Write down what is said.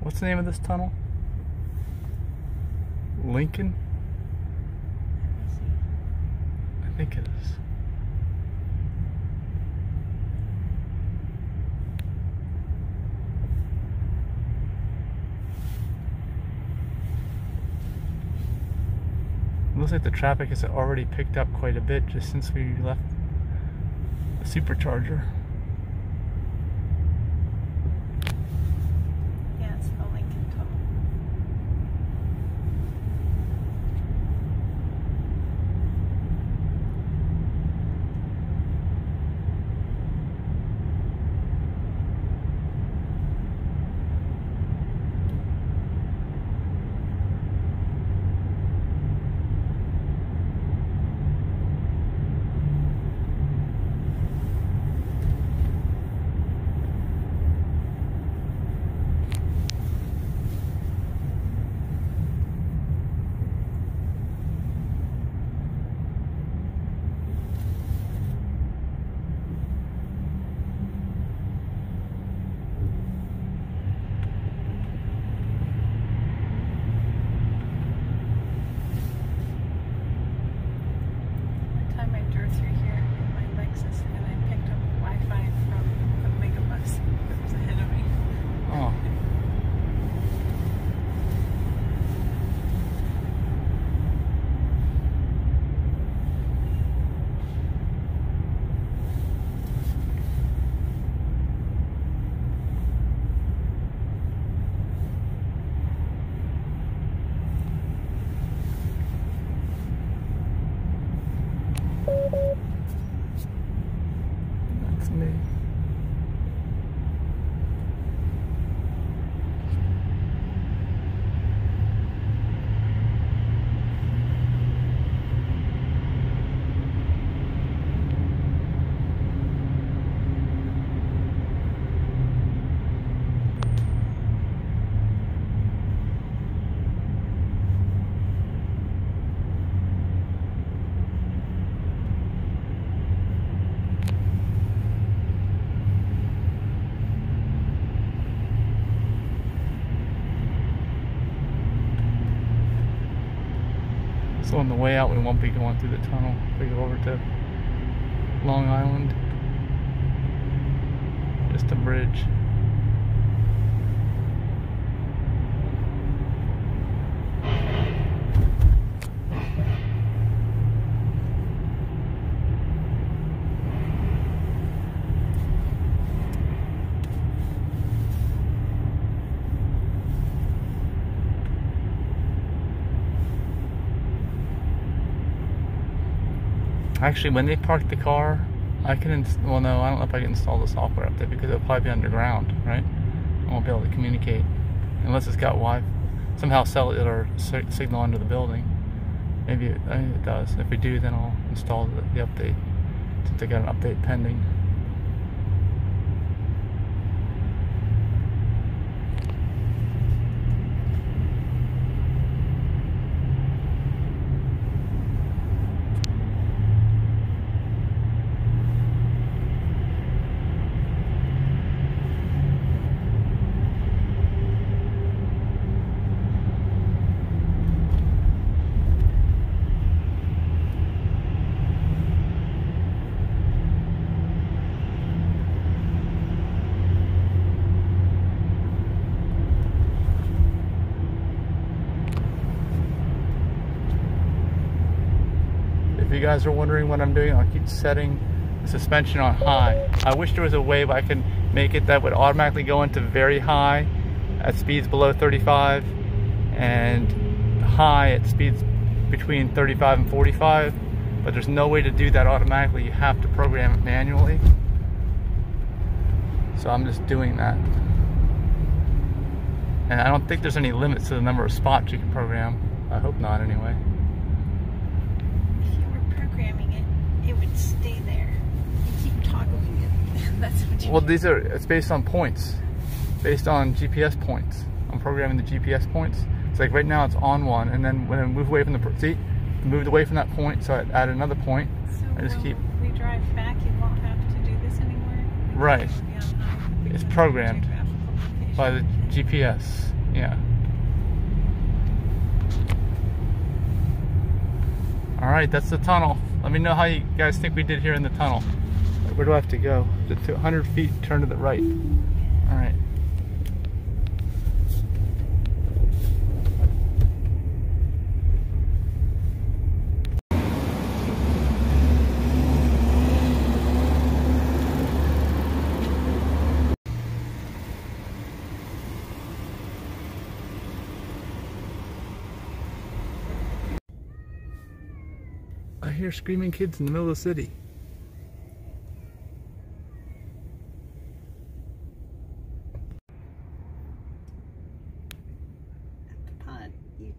What's the name of this tunnel? Lincoln? Looks like the traffic has already picked up quite a bit just since we left the supercharger. That's me. So on the way out, we won't be going through the tunnel. We go over to Long Island. Just a bridge. Actually, when they park the car, I can, well no, I don't know if I can install the software up there because it'll probably be underground, right? I won't be able to communicate unless it's got Wi-Fi. somehow cellular signal under the building. Maybe it, it does. If we do, then I'll install the, the update since I got an update pending. You guys are wondering what I'm doing, I'll keep setting the suspension on high. I wish there was a way I could make it that would automatically go into very high at speeds below 35 and high at speeds between 35 and 45 but there's no way to do that automatically. You have to program it manually. So I'm just doing that. And I don't think there's any limits to the number of spots you can program. I hope not anyway stay there. You keep toggling it. That's what you Well, these are, it's based on points. Based on GPS points. I'm programming the GPS points. It's like right now it's on one, and then when I move away from the, see, moved away from that point, so I add another point. So I just keep. we drive back, you won't have to do this anymore? Right. Um, it's programmed by the GPS. Yeah. All right, that's the tunnel. Let me know how you guys think we did here in the tunnel. Where do I have to go? To 100 feet, turn to the right. All right. Hear screaming kids in the middle of the city. Pod, you